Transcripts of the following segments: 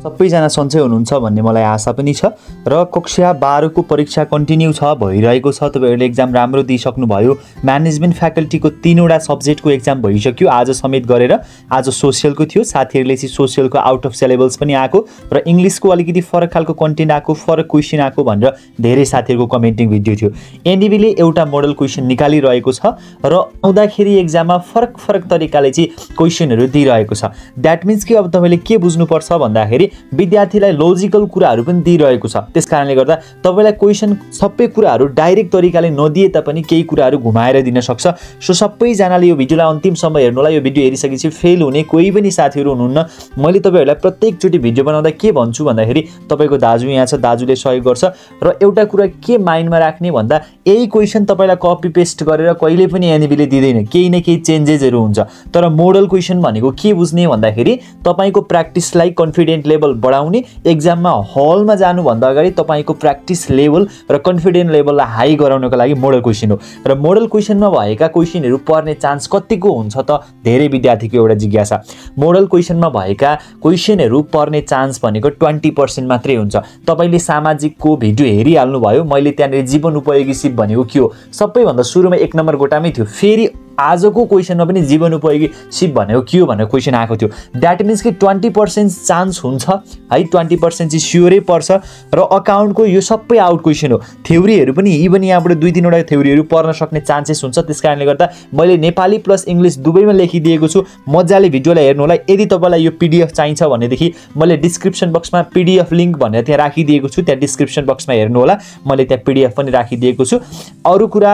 सबैजना सन्चै हुनुहुन्छ भन्ने मलाई आशा पनि छ। र कक्षा बाह्रको परीक्षा कन्टिन्यू छ भइरहेको छ। तपाईँहरूले एक्जाम राम्रो दिइसक्नुभयो। म्यानेजमेन्ट फ्याकल्टीको तिनवटा सब्जेक्टको एक्जाम भइसक्यो। आज समेत गरेर आज सोसियलको थियो। साथीहरूले चाहिँ सोसियलको आउट अफ सिलेबल्स पनि आएको। र इङ्ग्लिसको अलिकति फरक खालको कन्टेन्ट आएको फरक क्वेसन आएको भनेर धेरै साथीहरूको कमेन्टिङ भिडियो थियो। एनडिबीले एउटा मोडल क्वेसन निकालिरहेको छ र आउँदाखेरि एक्जाममा फरक फरक तरिकाले चाहिँ क्वेसनहरू दिइरहेको छ। द्याट मिन्स कि अब तपाईँले के बुझ्नुपर्छ भन्दाखेरि विद्यार्थीलाई लोजिकल कुराहरू पनि दिइरहेको छ। त्यस कारणले गर्दा तपाईँलाई क्वेसन सबै कुराहरू डाइरेक्ट तरिकाले नदिए तापनि केही कुराहरू घुमाएर दिन सक्छ। सो सबैजनाले यो भिडियोलाई अन्तिमसम्म हेर्नुलाई यो भिडियो हेरिसकेपछि फेल हुने कोही पनि साथीहरू हुनुहुन्न। मैले तपाईँहरूलाई प्रत्येकचोटि भिडियो बनाउँदा के भन्छु भन्दाखेरि तपाईँको दाजु यहाँ छ दाजुले सहयोग गर्छ र एउटा कुरा के माइन्डमा राख्ने भन्दा यही क्वेसन तपाईँलाई कपी पेस्ट गरेर कहिले पनि एनइबीले दिँदैन। केही न केही चेन्जेसहरू हुन्छ। तर मोडल क्वेसन भनेको के बुझ्ने भन्दाखेरि तपाईँको प्र्याक्टिसलाई कन्फिडेन्ट लेभल बढाउने एक्जाममा हलमा जानुभन्दा अगाडि तपाईँको प्र्याक्टिस लेभल र कन्फिडेन्ट लेभललाई हाई गराउनको लागि मोडल क्वेसन हो र मोडल क्वेसनमा भएका क्वेसनहरू पर्ने चान्स कतिको हुन्छ त धेरै विद्यार्थीको एउटा जिज्ञासा मोडल क्वेसनमा भएका क्वेसनहरू पर्ने चान्स भनेको ट्वेन्टी पर्सेन्ट मात्रै हुन्छ तपाईँले सामाजिकको भिडियो हेरिहाल्नुभयो मैले त्यहाँनिर जीवन उपयोगी सिप भनेको के हो? सबैभन्दा सुरुमा एक नम्बर गोटामै थियो फेरि आजको क्वेसनमा पनि जीवन उपयोगी सिप भनेको के हो भनेर क्वेसन आएको थियो। द्याट मिन्स कि ट्वेन्टी पर्सेन्ट चान्स हुन्छ है ट्वेन्टी पर्सेन्ट चाहिँ स्योरै पर्छ र अकाउन्टको यो सबै आउट क्वेसन हो। थ्योरीहरू पनि इभन यहाँबाट दुई तिनवटा थ्योरीहरू पर्न सक्ने चान्सेस हुन्छ। त्यस कारणले गर्दा मैले नेपाली प्लस इङ्ग्लिस दुवैमा लेखिदिएको छु। मजाले भिडियोलाई हेर्नु होला यदि तपाईँलाई यो पिडिएफ चाहिन्छ भनेदेखि मैले डिस्क्रिप्सन बक्समा पिडिएफ लिङ्क भनेर त्यहाँ राखिदिएको छु। त्यहाँ डिस्क्रिप्सन बक्समा हेर्नु होला मैले त्यहाँ पिडिएफ पनि राखिदिएको छु। अरू कुरा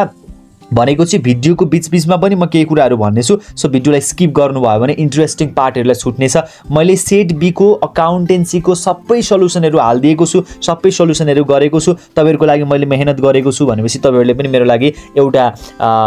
भनेको चाहिँ भिडियोको बिचबिचमा पनि म केही कुराहरू भन्नेछु। सो भिडियोलाई स्किप गर्नुभयो भने इन्ट्रेस्टिङ पार्टहरूलाई छुट्नेछ मैले सेट बीको अकाउन्टेन्सीको सबै सल्युसनहरू हालिदिएको छु सबै सल्युसनहरू गरेको छु। तपाईँहरूको लागि मैले मेहनत गरेको छु भनेपछि तपाईँहरूले पनि मेरो लागि एउटा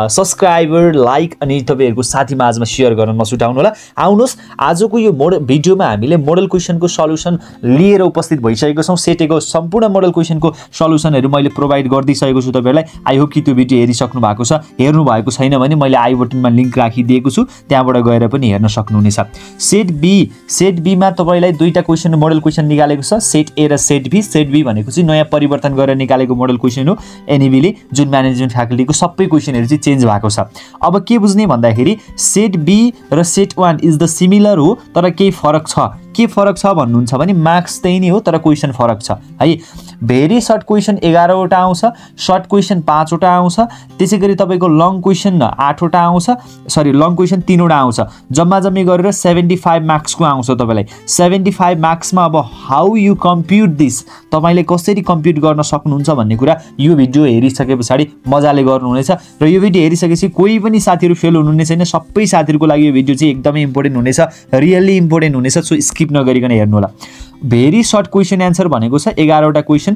सब्सक्राइबर लाइक अनि तपाईँहरूको साथी माझमा सेयर गर्न नसुटाउनु होला। आउनुहोस् आजको यो मोडल भिडियोमा हामीले मोडल क्वेसनको सल्युसन लिएर उपस्थित भइसकेको छौँ। सेटेको सम्पूर्ण मोडल क्वेसनको सल्युसनहरू मैले प्रोभाइड गरिदिइसकेको छु तपाईँहरूलाई। आई होप कि त्यो भिडियो हेरिसक्नु भएको छ हेर्नु भएको छैन भने मैले आई बटनमा लिङ्क राखिदिएको छु त्यहाँबाट गएर पनि हेर्न सक्नुहुनेछ। सेट बी सेट बीमा तपाईँलाई दुईवटा क्वेसन मोडल क्वेसन निकालेको छ सेट ए र सेट बी सेट बी भनेको चाहिँ नयाँ परिवर्तन गरेर निकालेको मोडल क्वेसन हो। एनइबीले जुन म्यानेजमेन्ट फ्याकल्टीको सबै क्वेसनहरू चाहिँ चेन्ज भएको छ। अब के बुझ्ने भन्दाखेरि सेट बी र set one is the similar हो तर केही फरक छ। के फरक छ भन्नुहुन्छ भने मार्क्स त्यही नै हो तर क्वेसन फरक छ। है भेरी सर्ट क्वेसन एघारवटा आउँछ सर्ट क्वेसन पाँचवटा आउँछ त्यसै गरी तपाईँको लङ क्वेसन आठवटा आउँछ सरी लङ क्वेसन तिनवटा आउँछ। जम्मा जम्मी गरेर सेभेन्टी फाइभ मार्क्सको आउँछ तपाईँलाई। सेभेन्टी फाइभ मार्क्समा अब हाउ यु कम्प्युट दिस तपाईँले कसरी कम्प्युट गर्न सक्नुहुन्छ भन्ने कुरा यो भिडियो हेरिसके पछाडि मजाले गर्नुहुनेछ। र यो भिडियो हेरिसकेपछि कोही पनि साथीहरू फेल हुनुहुने छैन सबै साथीहरूको लागि यो भिडियो चाहिँ एकदमै इम्पोर्टेन्ट हुनेछ रियल्ली इम्पोर्टेन्ट हुनेछ सो स्किप नगरिकन हेर्नु होला। भेरी सर्ट क्वेसन एन्सर भनेको छ एघारवटा क्वेसन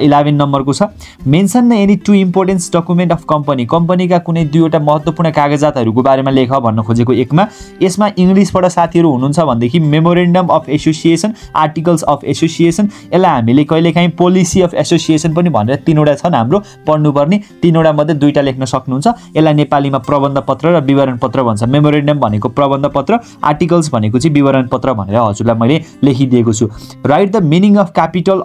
इलेभेन नम्बरको छ। मेन्सन न any two importance document of company कम्पनीका कुनै दुईवटा महत्त्वपूर्ण कागजातहरूको बारेमा लेख भन्न खोजेको एकमा यसमा इङ्ग्लिसबाट साथीहरू हुनुहुन्छ भनेदेखि memorandum of association articles of association यसलाई हामीले कहिलेकाहीँ पोलिसी अफ एसोसिएसन पनि भनेर तिनवटा छन् हाम्रो पढ्नुपर्ने। तिनवटा मध्ये दुईवटा लेख्न सक्नुहुन्छ। यसलाई नेपालीमा प्रबन्ध पत्र र विवरण पत्र भन्छ। मेमोरेन्डम भनेको प्रबन्ध पत्र आर्टिकल्स भनेको चाहिँ विवरण पत्र भनेर हजुरलाई मैले लेखिदिएको छु। Write the meaning of capital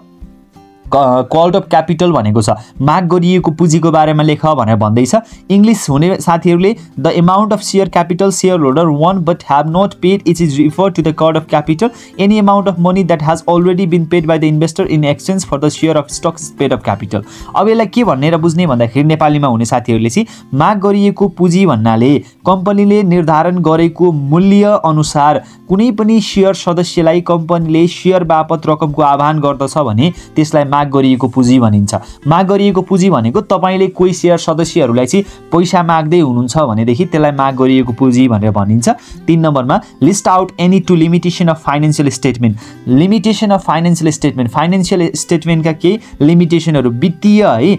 called of capital भनेको छ। माग गरिएको पुँजीको बारेमा लेख भनेर भन्दैछ। इङ्ग्लिस हुने साथीहरूले the amount of share capital share holder one but have not paid it is refer to the called of capital any amount of money that has already been paid by the investor in exchange for the share of stock paid of capital अब यसलाई के भनेर बुझ्ने भन्दाखेरि नेपालीमा हुने साथीहरूले चाहिँ माग गरिएको पुँजी भन्नाले कम्पनीले निर्धारण गरेको मूल्य अनुसार कुनै पनि सेयर सदस्यलाई कम्पनीले सेयर बापत रकमको आह्वान गर्दछ भने त्यसलाई माग गरिएको पुँजी भनिन्छ। माग गरिएको पुँजी भनेको तपाईँले कोही सेयर सदस्यहरूलाई चाहिँ पैसा माग्दै हुनुहुन्छ भनेदेखि त्यसलाई माग गरिएको पुँजी भनेर भनिन्छ। तिन नम्बरमा list out any two limitation of financial statement limitation of financial statement financial स्टेटमेन्टका केही लिमिटेसनहरू वित्तीय है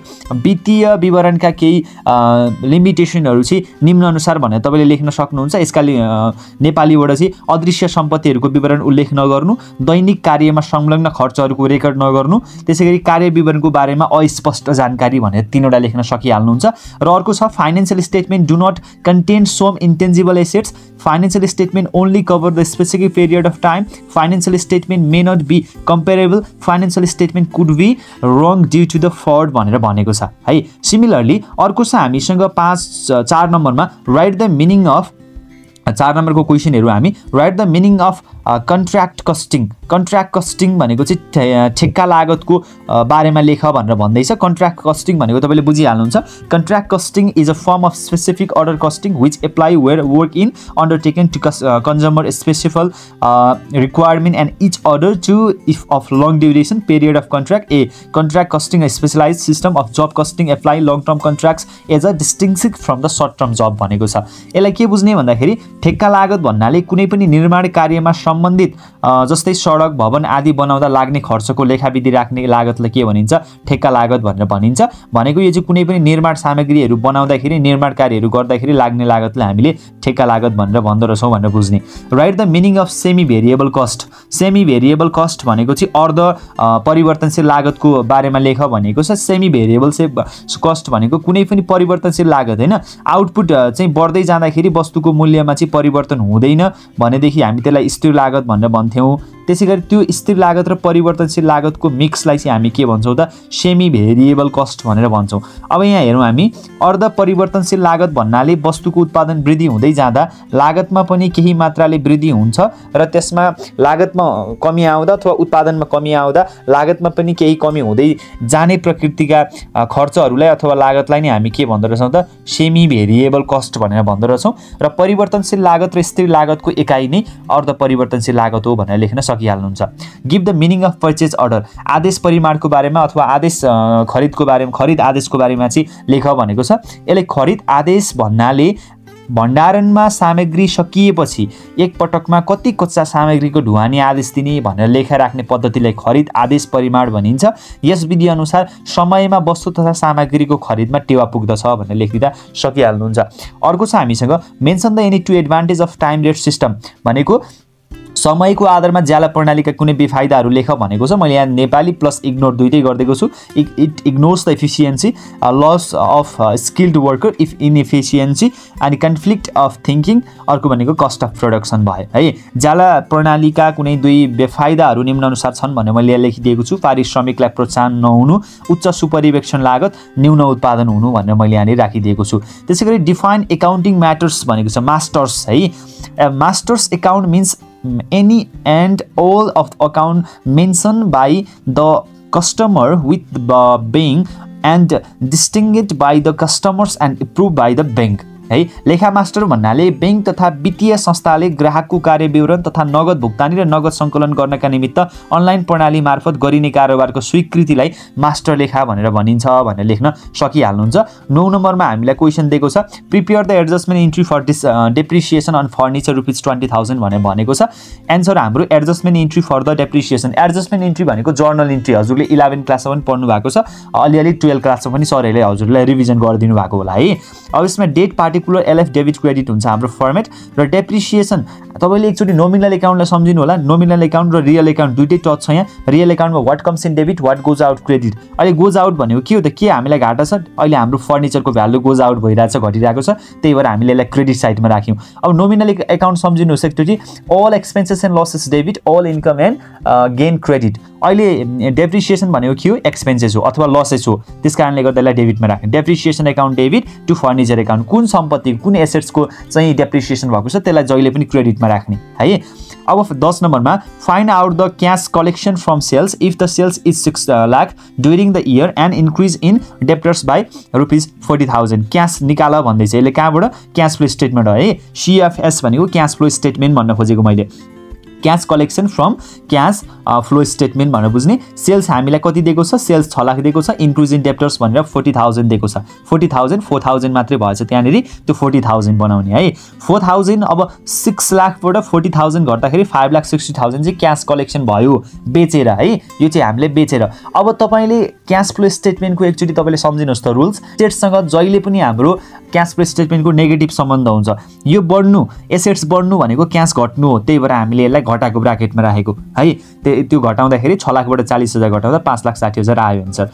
वित्तीय विवरणका केही लिमिटेसनहरू चाहिँ निम्नअनुसार भनेर तपाईँले लेख्न सक्नुहुन्छ। यसका नेपालीबाट चाहिँ अदृश्य सम्पत्तिहरूको विवरण उल्लेख नगर्नु दैनिक कार्यमा संलग्न खर्चहरूको रेकर्ड नगर्नु त्यसै गरी कार्य विवरणको बारेमा अस्पष्ट जानकारी भनेर तिनवटा लेख्न सकिहाल्नुहुन्छ। र अर्को छ financial statement do not contain some intangible assets financial statement only cover the specific period of time financial statement may not be comparable financial statement could be wrong due to the fraud भनेर भनेको छ। है similarly अर्को छ हामीसँग पाँच चार नम्बरमा राइट द मिनिङ अफ चार नम्बरको क्वेसनहरू हामी write the meaning of contract costing contract costing भनेको चाहिँ ठेक्का लागतको बारेमा लेख भनेर भन्दैछ। कन्ट्र्याक्ट कस्टिङ भनेको तपाईँले बुझिहाल्नुहुन्छ। Contract costing is a form of specific order costing which apply where work in undertaken to कस consumer specific requirement and each order to if of long duration period of contract a contract costing specialise system of job costing apply long term contracts as a distinctive from the short term job भनेको छ। यसलाई के बुझ्ने भन्दाखेरि ठेक्का लागत भन्नाले कुनै पनि निर्माण कार्यमा सम्बन्धित जस्तै सडक भवन आदि बनाउँदा लाग्ने खर्चको लेखाविधि राख्ने लागतलाई के भनिन्छ? ठेक्का लागत भनेर भनिन्छ। भनेको यो चाहिँ कुनै पनि निर्माण सामग्रीहरू बनाउँदाखेरि निर्माण कार्यहरू गर्दाखेरि लाग्ने लागतलाई हामीले ठेक्का लागत भनेर भन्दो रहेछौँ भनेर बुझ्ने। Write the meaning of semi variable cost semi variable cost भनेको चाहिँ अर्ध परिवर्तनशील लागतको बारेमा लेख भनेको छ। सेमी भेरिएबल से कस्ट भनेको कुनै पनि परिवर्तनशील लागत होइन? आउटपुट चाहिँ बढ्दै जाँदाखेरि वस्तुको मूल्यमा चाहिँ परिवर्तन हुँदैन भनेदेखि हामी त्यसलाई स्थिर लागत भनेर भन्थ्यौँ। त्यसै गरी त्यो स्थिर लागत र परिवर्तनशील लागतको मिक्सलाई चाहिँ हामी के भन्छौँ त? सेमी भेरिएबल कस्ट भनेर भन्छौँ। अब यहाँ हेरौँ हामी अर्ध परिवर्तनशील लागत भन्नाले वस्तुको उत्पादन वृद्धि हुँदै जाँदा लागतमा पनि केही मात्राले वृद्धि हुन्छ र त्यसमा लागतमा कमी आउँदा अथवा उत्पादनमा कमी आउँदा लागतमा पनि केही कमी हुँदै जाने प्रकृतिका खर्चहरूलाई अथवा लागतलाई नै हामी के भन्दो रहेछौँ त? सेमी भेरिएबल कस्ट भनेर भन्दो रहेछौँ। र परिवर्तनशील लागत र स्थिर लागतको एकाइ नै अर्ध परिवर्तनशील लागत हो भनेर लेख्न सकिहाल्नुहुन्छ give the meaning of purchase order आदेश परिमाणको बारेमा अथवा आदेश खरिदको बारेमा खरिद आदेशको बारेमा चाहिँ लेख भनेको छ। यसले खरिद आदेश भन्नाले भण्डारणमा सामग्री सकिएपछि एकपटकमा कति कच्चा सामग्रीको ढुवानी आदेश दिने भनेर लेखा राख्ने पद्धतिलाई खरिद आदेश परिमाण भनिन्छ। यस विधिअनुसार समयमा वस्तु तथा सामग्रीको खरिदमा टेवा पुग्दछ भनेर लेखिदिँदा सकिहाल्नुहुन्छ। अर्को छ हामीसँग mention the any two advantage of time rate system भनेको समयको आधारमा ज्याला प्रणालीका कुनै बेफाइदाहरू लेख भनेको छ। मैले यहाँ नेपाली प्लस इग्नोर दुइटै गरिदिएको छु। It ignores the efficiency loss of skilled worker if inefficiency अनि कन्फ्लिक्ट अफ थिङ्किङ अर्को भनेको कस्ट अफ प्रोडक्सन भयो। है ज्याला प्रणालीका कुनै दुई बेफाइदाहरू निम्नअनुसार छन् भनेर मैले यहाँ लेखिदिएको छु। पारिश्रमिकलाई प्रोत्साहन नहुनु उच्च सुपरिवेक्षण लागत न्यून उत्पादन हुनु भनेर मैले यहाँनिर राखिदिएको छु। त्यसै गरी डिफाइन एकाउन्टिङ म्याटर्स भनेको छ मास्टर्स है masters account means any and all of account mentioned by the customer with the bank and distinguished by the customers and approved by the bank है। लेखा मास्टर भन्नाले ब्याङ्क तथा वित्तीय संस्थाले ग्राहकको कार्य विवरण तथा नगद भुक्तानी र नगद सङ्कलन गर्नका निमित्त अनलाइन प्रणाली मार्फत गरिने कारोबारको स्वीकृतिलाई मास्टर लेखा भनेर भनिन्छ भनेर लेख्न सकिहाल्नुहुन्छ। नौ नम्बरमा हामीलाई क्वेसन दिएको छ prepare the adjustment entry for this depreciation on furniture rupees twenty thousand भनेर भनेको छ। एन्सर हाम्रो adjustment entry for the depreciation. Adjustment entry भनेको जर्नल इन्ट्री हजुरले इलेभेन पनि पढ्नु भएको छ। अलिअलि टुवेल्भ क्लासमा पनि सरहरूले हजुरलाई रिभिजन गरिदिनु भएको होला है। अब यसमा date party particular LF debit credit हुन्छ हाम्रो फर्मेट र डेप्रिसिएसन तपाईँले एकचोटि नोमिनल एकाउन्टलाई सम्झिनु होला। नोमिनल एकाउन्ट र रियल एकाउन्ट दुइटै टच छ यहाँ। रियल एकाउन्टमा what comes in debit what goes out credit अहिले गोज आउट भनेको के हो त? के हामीलाई घाटा छ? अहिले हाम्रो फर्निचरको भ्यालु गोज आउट भइरहेको छ घटिरहेको छ। त्यही भएर हामीले यसलाई क्रेडिट साइडमा राख्यौँ। अब नोमिनल एकाउन्ट सम्झिनुहोस् एकचोटि। All expenses and losses debit all income and gain credit अहिले डेप्रिसिएसन भनेको के हो? एक्सपेन्सेस हो अथवा लसेस हो। त्यस कारणले गर्दा यसलाई डेबिटमा राख्ने depreciation account debit to furniture account कुन सम्पत्ति कुन एसेट्सको चाहिँ डेप्रिसिएसन भएको छ त्यसलाई जहिले पनि क्रेडिटमा राख्ने। है? अब दस नम्बरमा find out the cash collection from sales if the sales is six lakh during the year and increase in debtors by rupees forty thousand cash निकाल भन्दैछ। यसले कहाँबाट? क्यास फ्लो स्टेटमेन्ट हो। है? सिएफएस भनेको क्यास फ्लो स्टेटमेन्ट भन्न खोजेको मैले। Cash collection from cash flow statement भनेर बुझ्ने। सेल्स हामीलाई कति दिएको छ? सेल्स छ लाख दिएको छ। इन्क्लुज इन डेप्टर्स भनेर फोर्टी थाउजन्ड दिएको छ। फोर्टी थाउजन्ड फोर थाउजन्ड मात्रै भएछ त्यहाँनिर त्यो फोर्टी थाउजन्ड बनाउने है। फोर थाउजन्ड अब सिक्स लाखबाट फोर्टी थाउजन्ड घट्दाखेरि फाइभ लाख सिक्सटी थाउजन्ड चाहिँ क्यास कलेक्सन भयो। बेचेर है यो चाहिँ हामीले बेचेर। अब तपाईँले क्यास फ्लो स्टेटमेन्टको एकचोटि तपाईँले सम्झिनुहोस् त रुल्स। स्टेटसँग जहिले पनि हाम्रो क्यास फ्लो स्टेटमेन्टको नेगेटिभ सम्बन्ध हुन्छ। यो बढ्नु एसेट्स बढ्नु भनेको क्यास घट्नु हो। त्यही भएर हामीले यसलाई घटाएको ब्राकेटमा राखेको। है त्यो त्यो घटाउँदाखेरि छ लाखबाट चालिस हजार घटाउँदा पाँच लाख साठी हजार आयो एन्सर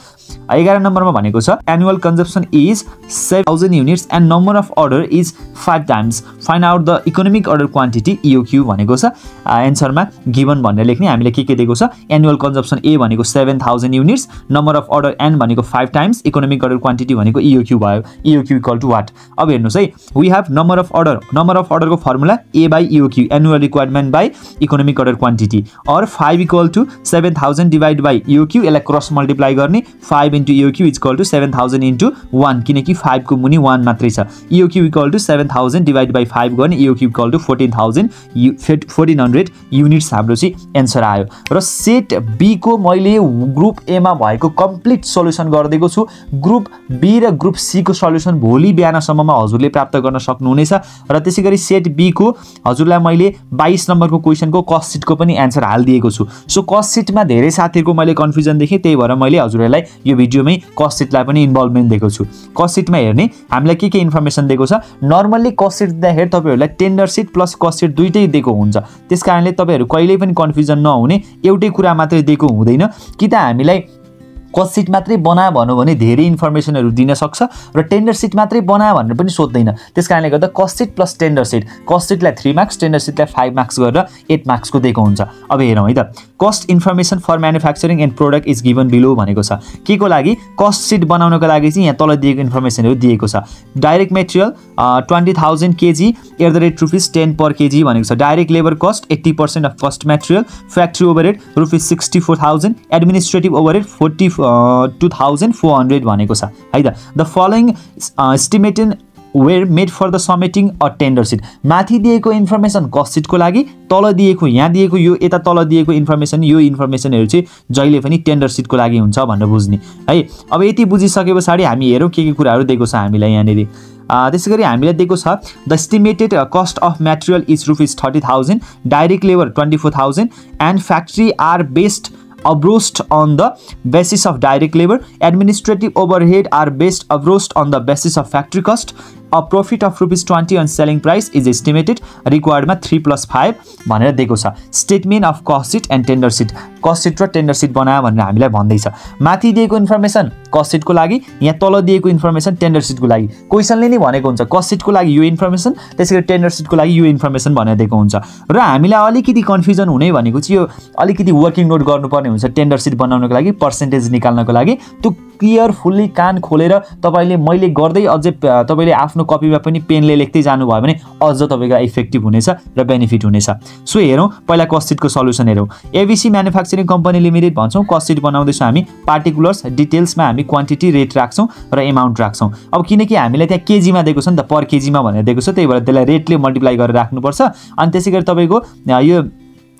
एघार नम्बरमा भनेको छ annual consumption is seven thousand units and number of order is five times find out the economic order quantity EOQ भनेको छ। एन्सरमा गिभन भनेर लेख्ने हामीले के के दिएको छ? एनुअल कन्जप्सन ए भनेको seven thousand units number of order N भनेको five times economic order quantity भनेको इओक्यू भयो। इओक्यू इक्वल टु वाट अब हेर्नुहोस् है we have number of order number of अर्डरको formula A by EOQ annual requirement by economic order quantity or five equal to seven thousand divide by EOQ यसलाई cross multiply गर्ने five into EOQ equal to seven thousand into one किनकि फाइभको मुनि one मात्रै छ। EOQ equal to seven thousand divide by five गर्ने EOQ equal to fourteen thousand you fourteen hundred units हाम्रो चाहिँ एन्सर आयो। र सेट बीको मैले ग्रुप एमा भएको कम्प्लिट सल्युसन गरिदिएको छु। ग्रुप बी र ग्रुप सीको सल्युसन भोलि बिहानसम्ममा हजुरले प्राप्त गर्न सक्नुहुनेछ। र त्यसै गरी सेट बीको हजुरलाई मैले बाइस नम्बरको क्वेसनको कस्ट सिटको पनि एन्सर हालिदिएको छु। सो कस्ट सिटमा धेरै साथीहरूको मैले कन्फ्युजन देखेँ त्यही भएर मैले हजुरहरूलाई यो भिडियोमै कस्ट सिटलाई पनि इन्भल्भमेन्ट दिएको छु। कस्ट सिटमा हेर्ने हामीलाई के के इन्फर्मेसन दिएको छ? नर्मल्ली कस्ट सिट दिँदाखेरि तपाईँहरूलाई tender sheet plus cost sheet दुइटै दिएको हुन्छ। त्यस कारणले तपाईँहरू कहिल्यै पनि कन्फ्युजन नहुने एउटै कुरा मात्रै दिएको हुँदैन। कि त हामीलाई कस्ट सिट मात्रै बना भनौँ भने धेरै इन्फर्मेसनहरू दिन सक्छ र टेन्डर सिट मात्रै बना भनेर पनि सोध्दैन। त्यस कारणले गर्दा cost sheet plus tender sheet cost सिटलाई three marks tender सिटलाई फाइभ मार्क्स गरेर एट मार्क्सको दिएको हुन्छ। अब हेरौँ है त। Cost information for manufacturing and product is given below भनेको छ। के को लागि? कस्ट सिट बनाउनको लागि चाहिँ यहाँ तल दिएको इन्फर्मेसनहरू दिएको छ। Direct material twenty thousand KG at the rate rupees ten per KG भनेको छ। Direct labour cost eighty percent of cost material factory over rate rupees sixty four thousand administrative over rate forty two thousand four hundred भनेको छ। है त? The following estimated were made for the submitting a tender sheet माथि दिएको information cost सिटको लागि तल दिएको यहाँ दिएको यो यता तल दिएको इन्फर्मेसन यो इन्फर्मेसनहरू चाहिँ जहिले पनि टेन्डर सिटको लागि हुन्छ भनेर बुझ्ने। है अब यति बुझिसके पछाडि हामी हेरौँ के के कुराहरू दिएको छ हामीलाई यहाँनिर। त्यसै गरी हामीलाई दिएको छ the estimated cost of material is rupees thirty thousand direct labour twenty four thousand and factory are based abroast on the basis of direct labor administrative overhead are based abroast on the basis of factory cost a profit of rupees twenty on selling price is estimated रिक्वायर्डमा three plus five भनेर दिएको छ। Statement of cost sheet and tender sheet cost sheet र tender sheet बनायो भनेर हामीलाई भन्दैछ। माथि दिएको इन्फर्मेसन कस्ट सिटको लागि यहाँ तल दिएको इन्फर्मेसन टेन्डर सिटको लागि। क्वेसनले नै भनेको हुन्छ कस्ट सिटको लागि यो इन्फर्मेसन त्यसै गरी टेन्डर सिटको लागि यो इन्फर्मेसन भनेर दिएको हुन्छ। र हामीलाई अलिकति कन्फ्युजन हुने भनेको चाहिँ यो अलिकति वर्किङ नोट गर्नुपर्ने हुन्छ टेन्डर सिट बनाउनको लागि पर्सेन्टेज निकाल्नको लागि। त्यो क्लियरफुल्ली कान खोलेर तपाईँले मैले गर्दै अझै तपाईँले आफ्नो कपीमा पनि पेनले लेख्दै जानुभयो भने अझ तपाईँको इफेक्टिभ हुनेछ र बेनिफिट हुनेछ। सो हेरौँ पहिला कस्टिटको सल्युसन हेरौँ। एबिसी म्यानुफ्याक्चरिङ कम्पनी लिमिटेड भन्छौँ। कस्टिट बनाउँदैछौँ हामी। पार्टिकुलर्स डिटेल्समा हामी क्वान्टिटी रेट राख्छौँ र एमाउन्ट राख्छौँ। अब किनकि हामीलाई त्यहाँ केजीमा दिएको छ नि त पर केजीमा भनेर दिएको छ त्यही भएर त्यसलाई रेटले मल्टिप्लाई गरेर राख्नुपर्छ। अनि त्यसै गरी तपाईँको यो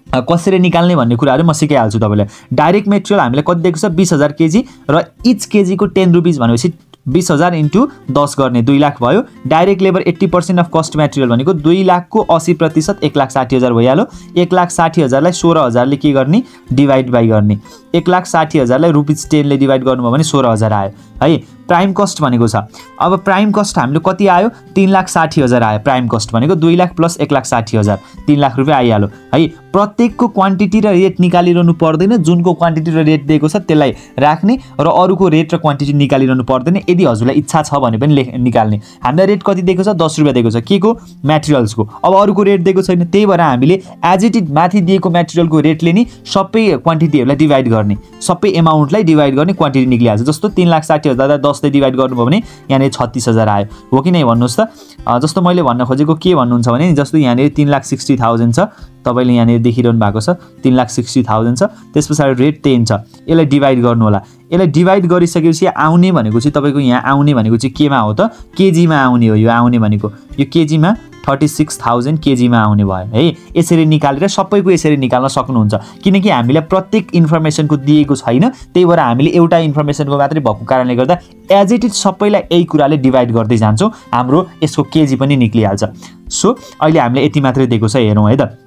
कसरी निकाल्ने भन्ने कुराहरू म सिकाइहाल्छु तपाईँलाई। डाइरेक्ट मेटेरियल हामीलाई कति दिएको छ? बिस हजार केजी र इच केजीको टेन रुपिस भनेपछि बिस हजार इन्टु दस गर्ने दुई लाख भयो। Direct labour eighty percent of cost material भनेको दुई लाखको असी प्रतिशत एक लाख साठी हजार भइहाल्यो। एक लाख साठी हजारलाई सोह्र हजारले के गर्ने? डिभाइड बाई गर्ने। एक लाख साठी हजारलाई रुपिस टेनले डिभाइड गर्नुभयो भने सोह्र हजार आयो है? प्राइम कस्ट भनेको छ। अब प्राइम कस्ट हामीले कति आयो? तिन लाख साठी हजार आयो। प्राइम कस्ट भनेको दुई लाख प्लस एक लाख साठी हजार। तिन लाख रुपियाँ आइहाल्यो है? प्रत्येकको क्वान्टिटी र रेट निकालिरहनु पर्दैन। जुनको क्वान्टिटी र रेट दिएको छ त्यसलाई राख्ने र अरूको रेट र क्वान्टिटी निकालिरहनु पर्दैन। यदि हजुरलाई इच्छा छ भने पनि लेख निकाल्ने। हामीलाई रेट कति दिएको छ? दस रुपियाँ दिएको छ। के को? मेटेरियल्सको। अब अरूको रेट दिएको छैन। त्यही भएर हामीले एज इट इज माथि दिएको मेटेरियलको रेटले नि सबै क्वान्टिटीहरूलाई डिभाइड गर्ने सबै एमाउन्टलाई डिभाइड गर्ने क्वान्टिटी निक्लिहाल्छ। जस्तो तिन लाख साठी हजार दसले डिभाइड गर्नुभयो भने यहाँनिर छत्तिस हजार आयो। हो कि नै भन्नुहोस् त? जस्तो मैले भन्न खोजेको के भन्नुहुन्छ भने जस्तो यहाँनिर तिन लाख सिक्सटी थाउजन्ड छ तपाईँले यहाँनिर देखिरहनु भएको छ तिन लाख सिक्सटी थाउजन्ड छ त्यस पछाडि रेट टेन छ। यसलाई डिभाइड गर्नु होला यसलाई डिभाइड गरिसकेपछि आउने भनेको चाहिँ तपाईँको यहाँ आउने भनेको चाहिँ केमा हो त? केजीमा आउने हो यो आउने भनेको। यो केजीमा थर्टी सिक्स थाउजन्ड केजीमा आउने भयो है। यसरी निकालेर सबैको यसरी निकाल्न सक्नुहुन्छ। किनकि हामीलाई प्रत्येक इन्फर्मेसनको दिएको छैन। त्यही भएर हामीले एउटा इन्फर्मेसनको मात्रै भएको कारणले गर्दा एज इट इज सबैलाई यही कुराले डिभाइड गर्दै जान्छौँ। हाम्रो यसको केजी पनि निक्लिहाल्छ। सो अहिले हामीले यति मात्रै दिएको छ हेरौँ है त।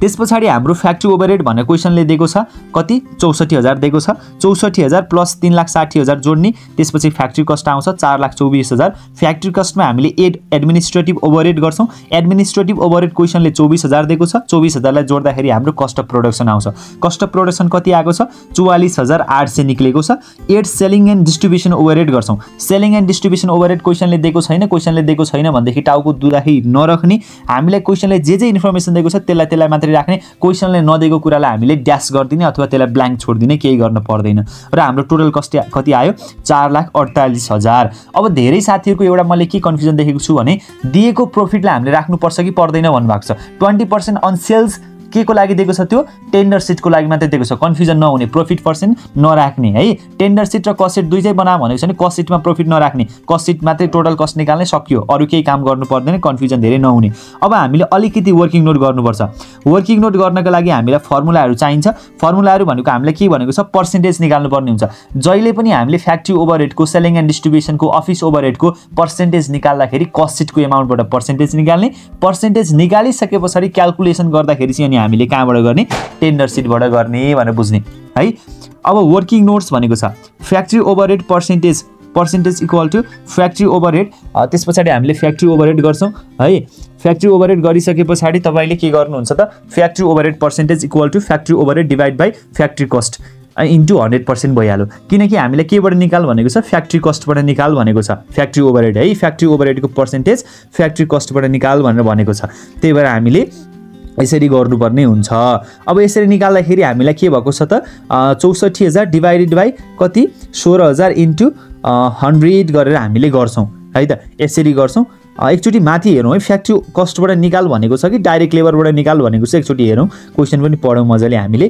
त्यस पछाडि हाम्रो फ्याक्ट्री ओभरहेड भनेर क्वेसनले दिएको छ कति? चौसठी हजार दिएको छ। चौसठी हजार प्लस तिन लाख साठी हजार जोड्ने त्यसपछि फ्याक्ट्री कस्ट आउँछ चार लाख चौबिस हजार। फ्याक्ट्री कस्टमा हामीले एड एडमिनिस्ट्रेटिभ ओभरहेड गर्छौँ। एडमिनिस्ट्रेटिभ ओभरहेड क्वेसनले चौबिस हजार दिएको छ। चौबिस हजारलाई जोड्दाखेरि हाम्रो कस्ट अफ प्रोडक्सन आउँछ। कस्ट अफ प्रोडक्सन कति आएको छ? चौवालिस हजार आठ सय निक्लेको छ। Add selling and distribution overhead गर्छौँ। सेलिङ एन्ड डिस्ट्रिब्युसन ओभरहेड क्वेसनले दिएको छैन क्वेसनले दिएको छैन भनेदेखि टाउको दुधाखेरि नराख्ने। हामीलाई क्वेसनले जे जे इन्फर्मेसन दिएको छ त्यसलाई त्यसलाई मात्रै राख्ने क्वेसनले नदिएको कुरालाई हामीले ड्यास गरिदिने अथवा त्यसलाई ब्ल्याङ्क छोडिदिने केही गर्न पर्दैन। र हाम्रो टोटल कस्ट कति आयो? चार लाख अडतालिस हजार। अब धेरै साथीहरूको एउटा मैले के कन्फ्युजन देखेको छु भने दिएको प्रोफिटलाई हामीले राख्नुपर्छ कि पर्दैन भन्नुभएको छ। ट्वेन्टी पर्सेन्ट अन सेल्स के को लागि दिएको छ त्यो? टेन्डर सिटको लागि मात्रै दिएको छ। कन्फ्युजन नहुने प्रफिट पर्सेन्ट नराख्ने है? टेन्डर सिट र कस्ट सिट दुई चाहिँ बना भनेको छ भने कस्ट सिटमा प्रफिट नराख्ने। कस्ट सिट मात्रै टोटल कस्ट निकाल्नै सक्यो। अरू केही काम गर्नु पर्दैन कन्फ्युजन धेरै नहुने। अब हामीले अलिकति वर्किङ नोट गर्नुपर्छ। वर्किङ नोट गर्नको लागि हामीलाई फर्मुलाहरू चाहिन्छ। फर्मुलाहरू भनेको हामीलाई के भनेको छ? पर्सेन्टेज निकाल्नुपर्ने हुन्छ। जहिले पनि हामीले फ्याक्ट्री ओभरहेडको सेलिङ एन्ड डिस्ट्रिब्युसनको अफिस ओभरहेडको पर्सेन्टेज निकाल्दाखेरि कस्ट सिटको एमाउन्टबाट पर्सेन्टेज निकाल्ने। पर्सेन्टेज निकालिसके पछाडि क्यालकुलेसन गर्दाखेरि चाहिँ हामीले कहाँबाट गर्ने? टेन्डर सिटबाट गर्ने भनेर बुझ्ने। है? अब वर्किङ नोट्स भनेको छ। Factory overhead percentage percentage equal to factory overhead त्यस पछाडि हामीले फ्याक्ट्री ओभरहेड गर्छौँ। है? फ्याक्ट्री ओभरहेड गरिसके पछाडि तपाईँले के गर्नुहुन्छ त? Factory overhead percentage equal to factory overhead divide by factory cost into hundred percent भइहाल्यो। किनकि हामीले केबाट निकाल भनेको छ? फ्याक्ट्री कस्टबाट निकाल भनेको छ। फ्याक्ट्री ओभरहेड है? फ्याक्ट्री ओभरहेडको पर्सेन्टेज फ्याक्ट्री कस्टबाट निकाल भनेर भनेको छ। त्यही भएर हामीले यसरी गर्नुपर्ने हुन्छ। अब यसरी निकाल्दाखेरि हामीलाई के भएको छ त? चौसठी हजार डिभाइडेड बाई कति? सोह्र हजार इन्टु हन्ड्रेड गरेर हामीले गर्छौँ है त? यसरी गर्छौँ। एकचोटि माथि हेरौँ है फ्याक्ट्री कस्टबाट निकाल भनेको छ कि डाइरेक्ट लेबरबाट निकाल भनेको छ एकचोटि हेरौँ। क्वेसन पनि पढौँ मजाले हामीले।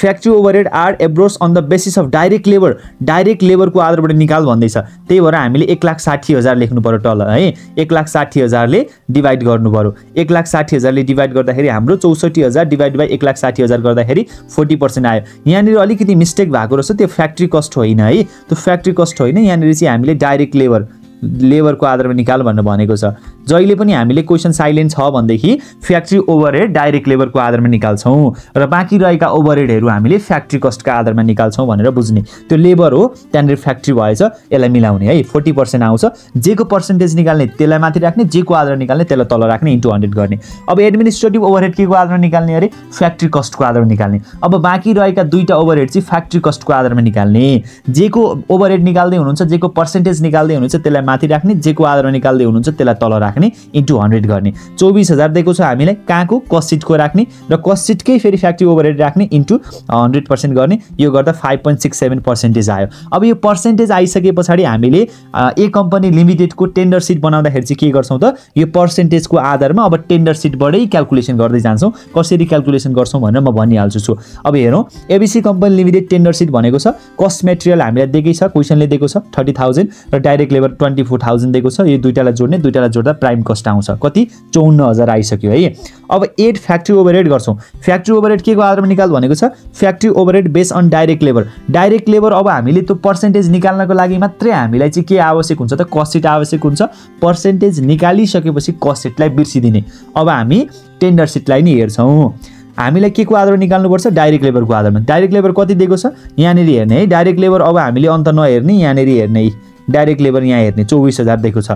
Factory overhead are एब्रोस on the basis of direct labour. Direct लेबरको आधारबाट निकाल भन्दैछ। त्यही भएर हामीले एक लाख साठी हजार लेख्नु पऱ्यो तल है। एक लाख साठी हजारले डिभाइड गर्नु पऱ्यो एक लाख साठी हजारले डिभाइड गर्दाखेरि हाम्रो चौसठी हजार डिभाइड बाई एक लाख साठी हजार गर्दाखेरि फोर्टी पर्सेन्ट आयो। यहाँनिर अलिकति मिस्टेक भएको रहेछ त्यो फ्याक्ट्री कस्ट होइन है। त्यो फ्याक्ट्री कस्ट होइन यहाँनिर चाहिँ हामीले डाइरेक्ट लेबर लेबरको आधारमा निकाल भनेर भनेको छ। जहिले पनि हामीले क्वेसन साइलेन्ट छ भनेदेखि फ्याक्ट्री ओभरहेड डाइरेक्ट लेबरको आधारमा निकाल्छौँ र बाँकी रहेका ओभरहेडहरू हामीले फ्याक्ट्री कस्टको आधारमा निकाल्छौँ भनेर बुझ्ने। त्यो लेबर हो त्यहाँनिर फ्याक्ट्री भएछ यसलाई मिलाउने है फोर्टी पर्सेन्ट आउँछ। जेको पर्सेन्टेज निकाल्ने त्यसलाई माथि राख्ने जेको आधार निकाल्ने त्यसलाई तल राख्ने इन्टु हन्ड्रेड गर्ने। अब एडमिनिस्ट्रेटिभ ओभरहेड के को आधारमा निकाल्ने अरे? फ्याक्ट्री कस्टको आधारमा निकाल्ने। अब बाँकी रहेका दुईवटा ओभरहेड चाहिँ फ्याक्ट्री कस्टको आधारमा निकाल्ने। जेको ओभरहेड निकाल्दै हुनुहुन्छ जेको पर्सेन्टेज निकाल्दै हुनुहुन्छ त्यसलाई माथि राख्ने जेको आधारमा निकाल्दै हुनुहुन्छ त्यसलाई तल राख्ने। इन्टु हन्ड्रेड गर्ने। चौबिस हजार दिएको छ हामीलाई कहाँको? कसिटको राख्ने र कसिटकै फेरि फ्याक्ट्री ओभरहेड राख्ने इन्टु हन्ड्रेड पर्सेन्ट गर्ने। यो गर्दा five point six seven percentage आयो। अब यो पर्सेन्टेज आइसके पछाडि हामीले ए कम्पनी लिमिटेडको टेन्डर सिट बनाउँदाखेरि चाहिँ के गर्छौँ त? यो पर्सेन्टेजको आधारमा अब टेन्डर सिटबाटै क्यालकुलेसन गर्दै जान्छौँ। कसरी क्यालकुलेसन गर्छौँ भनेर म भनिहाल्छु छु अब हेरौँ ABC company limited tender sheet भनेको छ। कस्ट मेटेरियल हामीलाई दिएकै छ क्वेसनले दिएको छ थर्टी थाउजन्ड र direct labour twenty four thousand दिएको छ। यो दुइटालाई जोड्ने दुइटालाई जोड्दा प्राइम कस्ट आउँछ। कति? चौन्न हजार आइसक्यो है। अब एट फ्याक्ट्री ओभरहेड गर्छौँ। फ्याक्ट्री ओभरहेड के को आधारमा निकाल भनेको छ factory overhead base on direct labour direct labour अब हामीले त्यो पर्सेन्टेज निकाल्नको लागि मात्रै हामीलाई चाहिँ के आवश्यक हुन्छ त? कसिट आवश्यक हुन्छ। पर्सेन्टेज निकालिसकेपछि कसिटलाई बिर्सिदिने। अब हामी टेन्डर सिटलाई नि हेर्छौँ। हामीलाई के को आधारमा निकाल्नुपर्छ? डाइरेक्ट लेबरको आधारमा। डाइरेक्ट लेबर कति दिएको छ? यहाँनिर हेर्ने है। डाइरेक्ट लेबर अब हामीले अन्त नहेर्ने यहाँनिर हेर्ने। डाइरेक्ट लेबर यहाँ हेर्ने। चौबिस हजार दिएको छ।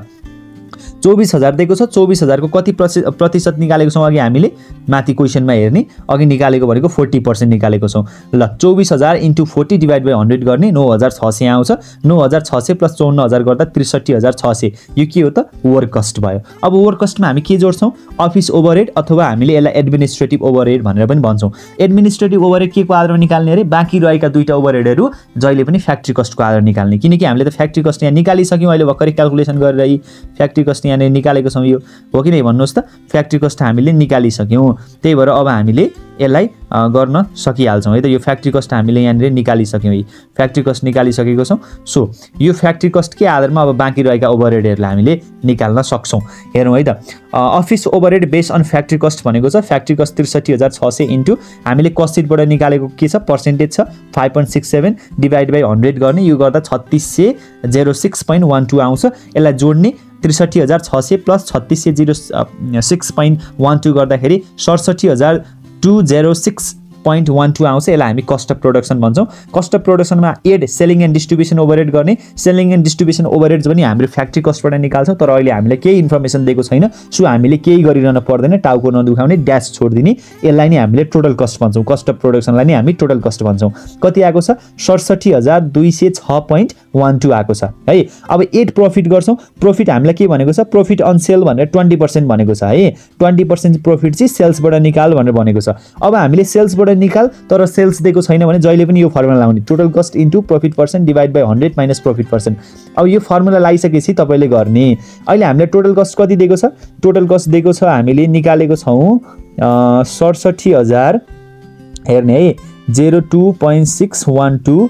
चौबिस हजार दिएको छ। चौबिस हजारको कति प्रतिशत निकालेको छौँ अघि हामीले? माथि क्वेसनमा हेर्ने। अघि निकालेको भनेको फोर्टी पर्सेन्ट निकालेको छौँ। ल चौबिस हजार into forty divide by hundred गर्ने नौ हजार छ सय आउँछ। नौ हजार छ सय प्लस चौन्न हजार गर्दा त्रिसठी हजार छ सय। यो के हो त? वर्क कस्ट भयो। अब वर्क कस्टमा हामी के जोड्छौँ? अफिस ओभरहेड अथवा हामीले यसलाई एडमिनिस्ट्रेटिभ ओभरहेड भनेर पनि भन्छौँ। एडमिनिस्ट्रेटिभ ओभरहेड के को आधारमा निकाल्ने अरे? बाँकी रहेका दुईवटा ओभरहेडहरू जहिले पनि फ्याक्ट्री कस्टको आधारमा निकाल्ने। किनकि हामीले त फ्याक्ट्री कस्ट यहाँ निकालिसक्यौँ अहिले भर्खरै क्यालकुलेसन गरेर फ्याक्ट्री कस्ट यहाँनिर निकालेको छौँ यो हो कि नै भन्नुहोस् त? फ्याक्ट्री कस्ट हामीले निकालिसक्यौँ। त्यही भएर अब हामीले यसलाई गर्न सकिहाल्छौँ। है त यो फ्याक्ट्री कस्ट हामीले यहाँनिर निकालिसक्यौँ। है फ्याक्ट्री कस्ट निकालिसकेको छौँ। सो यो फ्याक्ट्री कस्टकै आधारमा अब बाँकी रहेका ओभरहेडहरूलाई हामीले निकाल्न सक्छौँ। हेरौँ है त। Office overhead base on factory cost भनेको छ। फ्याक्ट्री कस्ट त्रिसठी हजार छ सय इन्टु हामीले कस्टिटबाट निकालेको के छ? पर्सेन्टेज छ। Five point six seven divide by hundred गर्ने। यो गर्दा छत्तिस सय zero six point one two आउँछ। यसलाई जोड्ने त्रिसठी हजार छ सय प्लस छत्तिस सय zero six point one two गर्दाखेरि सडसठी हजार two zero six point one two आउँछ। यसलाई हामी कस्ट अफ प्रोडक्सन भन्छौँ। Cost of प्रोडक्सनमा add selling and distribution overhead गर्ने। सेलिङ एन्ड डिस्ट्रिब्युसन ओभरहेड पनि हामीले फ्याक्ट्री कस्टबाट निकाल्छौँ तर अहिले हामीले केही इन्फर्मेसन दिएको छैन। सो हामीले केही गरिरहन पर्दैन टाउको नदुखाउने ड्यास छोडिदिने। यसलाई नै हामीले टोटल कस्ट भन्छौँ। कस्ट अफ प्रोडक्सनलाई नै हामी टोटल कस्ट भन्छौँ। कति आएको छ? सडसठी हजार दुई सय छ पोइन्ट वान टू आएको छ। है अब एट प्रफिट गर्छौँ। प्रफिट हामीलाई के भनेको छ? प्रफिट अन सेल भनेर ट्वेन्टी पर्सेन्ट भनेको छ। है ट्वेन्टी पर्सेन्ट प्रफिट चाहिँ सेल्सबाट निकाल भनेर भनेको छ। अब हामीले सेल्सबाट निकाल तर सेल्स दिएको छैन भने जहिले पनि यो फर्मुला लाउने। Total cost into profit percent divide by hundred minus profit percent अब यो फर्मुला लगाइसकेपछि तपाईँले गर्ने। अहिले हामीले टोटल कस्ट कति दिएको छ? टोटल कस्ट दिएको छ हामीले निकालेको छौँ सडसठी हजार हेर्ने है zero two point six one two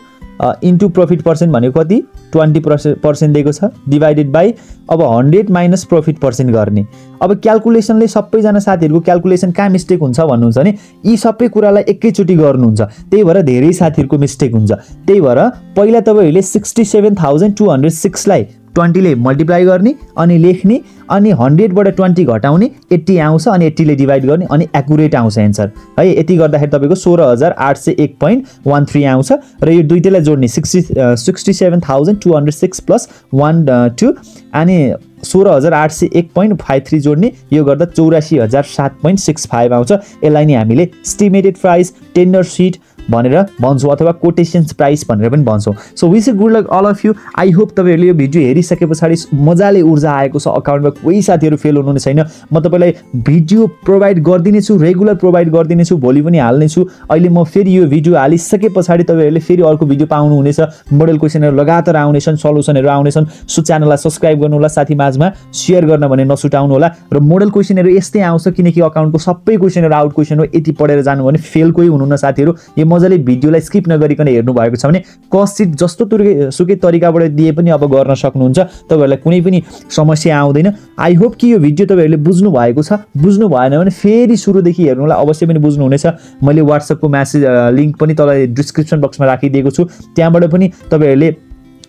into profit percent भनेको कति? ट्वेन्टी पर्सेन्ट पर्सेन्ट दिएको छ डिभाइडेड बाई अब हन्ड्रेड माइनस प्रफिट पर्सेन्ट गर्ने। अब क्यालकुलेसनले सबैजना साथीहरूको क्यालकुलेसन कहाँ मिस्टेक हुन्छ भन्नुहुन्छ भने यी सबै कुरालाई एकैचोटि गर्नुहुन्छ। त्यही भएर धेरै साथीहरूको मिस्टेक हुन्छ। त्यही भएर पहिला तपाईँहरूले sixty seven thousand two hundred सिक्सलाई ट्वेन्टीले मल्टिप्लाई गर्ने अनि लेख्ने अनि हन्ड्रेडबाट ट्वेन्टी घटाउने एट्टी आउँछ अनि एट्टीले डिभाइड गर्ने अनि एकुरेट आउँछ एन्सर है यति गर्दाखेरि तपाईँको सोह्र हजार आठ सय एक पोइन्ट वान थ्री आउँछ र यो दुइटैलाई जोड्ने sixty sixty seven thousand two hundred six plus one two अनि सोह्र हजार आठ सय एक पोइन्ट फाइभ थ्री जोड्ने यो गर्दा चौरासी हजार सात पोइन्ट सिक्स फाइभ आउँछ। यसलाई नै हामीले स्टिमेटेड प्राइस टेन्डर सिट भनेर भन्छौँ अथवा कोटेसन्स प्राइस भनेर पनि भन्छौँ। So wish good luck all of you I hope तपाईँहरूले यो भिडियो हेरिसके पछाडि मजाले ऊर्जा आएको छ। अकाउन्टमा कोही साथीहरू फेल हुनुहुने छैन। म तपाईँलाई भिडियो प्रोभाइड गरिदिनेछु रेगुलर प्रोभाइड गरिदिनेछु भोलि पनि हाल्नेछु। अहिले म फेरि यो भिडियो हालिसके पछाडि तपाईँहरूले फेरि अर्को भिडियो पाउनुहुनेछ। मोडल क्वेसनहरू लगातार आउनेछन् सल्युसनहरू आउनेछन्। सो च्यानललाई सब्सक्राइब गर्नु होला साथी माझमा सेयर गर्न भने नसुटाउनु होला र मोडल क्वेसनहरू यस्तै आउँछ किनकि अकाउन्टको सबै क्वेसनहरू आउट क्वेसन हो। यति पढेर जानु भने फेल कोही हुनुहुन्न साथीहरू। यो मजाले भिडियोलाई स्किप नगरिकन हेर्नु भएको छ भने कस्ट सिट जस्तो तुर्के सुकै तरिकाबाट दिए पनि अब गर्न सक्नुहुन्छ। तपाईँहरूलाई कुनै पनि समस्या आउँदैन। आई होप कि यो भिडियो तपाईँहरूले बुझ्नु भएको छ। बुझ्नु भएन भने फेरि सुरुदेखि हेर्नुलाई अवश्य पनि बुझ्नुहुनेछ। मैले वाट्सएपको म्यासेज लिङ्क पनि तपाईँलाई डिस्क्रिप्सन बक्समा राखिदिएको छु। त्यहाँबाट पनि तपाईँहरूले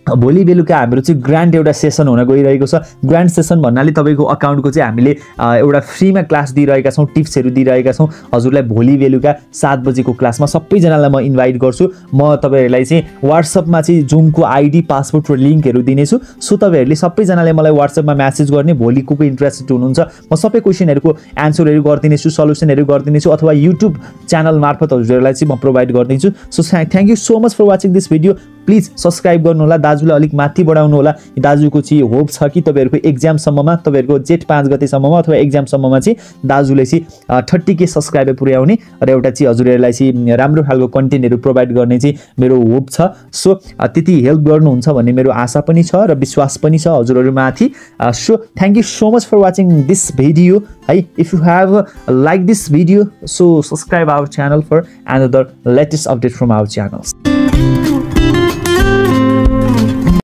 भोलि बेलुका हाम्रो चाहिँ ग्रान्ड एउटा सेसन हुन गइरहेको छ। ग्रान्ड सेसन भन्नाले तपाईँको अकाउन्टको चाहिँ हामीले एउटा फ्रीमा क्लास दिइरहेका छौँ टिप्सहरू दिइरहेका छौँ। हजुरलाई भोलि बेलुका सात बजेको क्लासमा सबैजनालाई म इन्भाइट गर्छु। म तपाईँहरूलाई चाहिँ वाट्सएपमा चाहिँ जुमको आइडी पासपोर्ट र लिङ्कहरू दिनेछु। सो तपाईँहरूले सबैजनाले मलाई वाट्सएपमा म्यासेज गर्ने भोलि को को इन्ट्रेस्टेड हुनुहुन्छ म सबै क्वेसनहरूको एन्सरहरू गरिदिनेछु सल्युसनहरू गरिदिनेछु अथवा युट्युब च्यानल मार्फत हजुरहरूलाई चाहिँ म प्रोभाइड गरिदिन्छु so thank you so much for watching this video please subscribe गर्नु होला दाजुलाई अलिक माथि बढाउनु होला दाजुको चाहिँ होप छ कि तपाईँहरूको एक्जामसम्ममा तपाईँहरूको जेठ पाँच गतेसम्ममा अथवा एक्जामसम्ममा चाहिँ दाजुले चाहिँ थर्टी के सब्सक्राइबर पुर्याउने र एउटा चाहिँ हजुरहरूलाई चाहिँ राम्रो खालको कन्टेन्टहरू प्रोभाइड गर्ने चाहिँ मेरो होप छ। सो त्यति हेल्प गर्नुहुन्छ भन्ने मेरो आशा पनि छ र विश्वास पनि छ हजुरहरूमाथि। So thank you so much for watching this video है if you have like this video so subscribe our channel for and the latest update from our channel